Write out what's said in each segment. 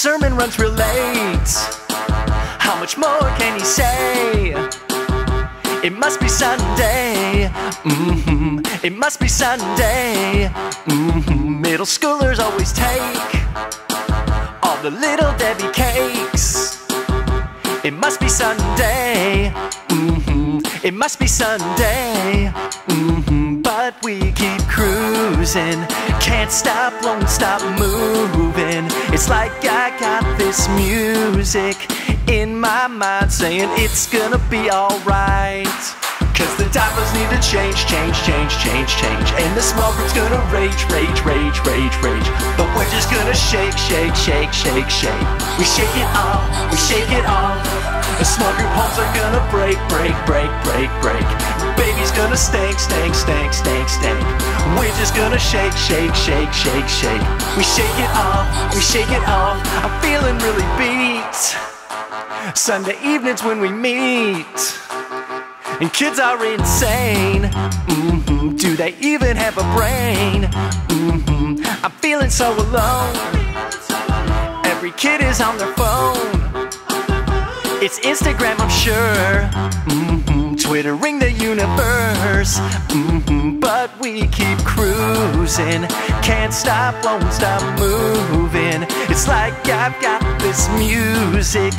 sermon runs real late. How much more can he say? It must be Sunday. Mm-hmm. It must be Sunday. Mm-hmm. Middle schoolers always take all the little Debbie cakes. It must be Sunday. Mm-hmm. It must be Sunday. Mm-hmm. But we keep cruising. Can't stop, won't stop moving. It's like I this music in my mind saying it's gonna be alright. Cause the diapers need to change, change, change, change, change. And the small group's gonna rage, rage, rage, rage, rage. But we're just gonna shake, shake, shake, shake, shake. We shake it off, we shake it off. The group homes are gonna break, break, break, break, break. Baby's gonna stank, stank, stank, stank, stank. We're just gonna shake, shake, shake, shake, shake. We shake it off, we shake it off. I'm feeling really beat. Sunday evenings when we meet. And kids are insane. hmm Do they even have a brain? hmm I'm feeling so alone. Every kid is on their phone. It's Instagram, I'm sure. hmm Twittering the universe. hmm But we keep cruising. Can't stop, won't stop moving. It's like I've got this music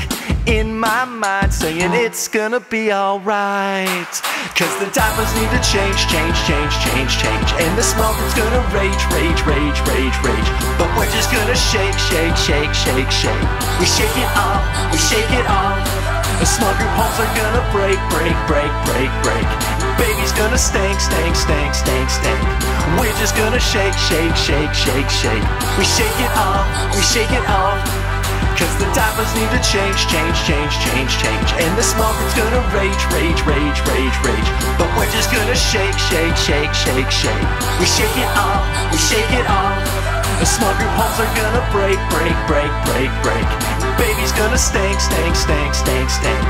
in my mind saying it's gonna be alright. Cause the diapers need to change, change, change, change, change. And the group's gonna rage, rage, rage, rage, rage. But we're just gonna shake, shake, shake, shake, shake. We shake it off, we shake it off. The group homes are gonna break, break, break, break, break. Baby's gonna stank, stank, stank, stank, stank. We're just gonna shake, shake, shake, shake, shake. We shake it off, we shake it off. Cause the diapers need to change, change, change, change, change. And the group's gonna rage, rage, rage, rage, rage. But we're just gonna shake, shake, shake, shake, shake. We shake it off, we shake it off. The group homes are gonna break, break, break, break, break. Baby's gonna stank, stank, stank, stank, stank.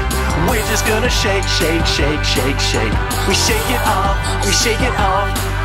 We're just gonna shake, shake, shake, shake, shake. We shake it off, we shake it off.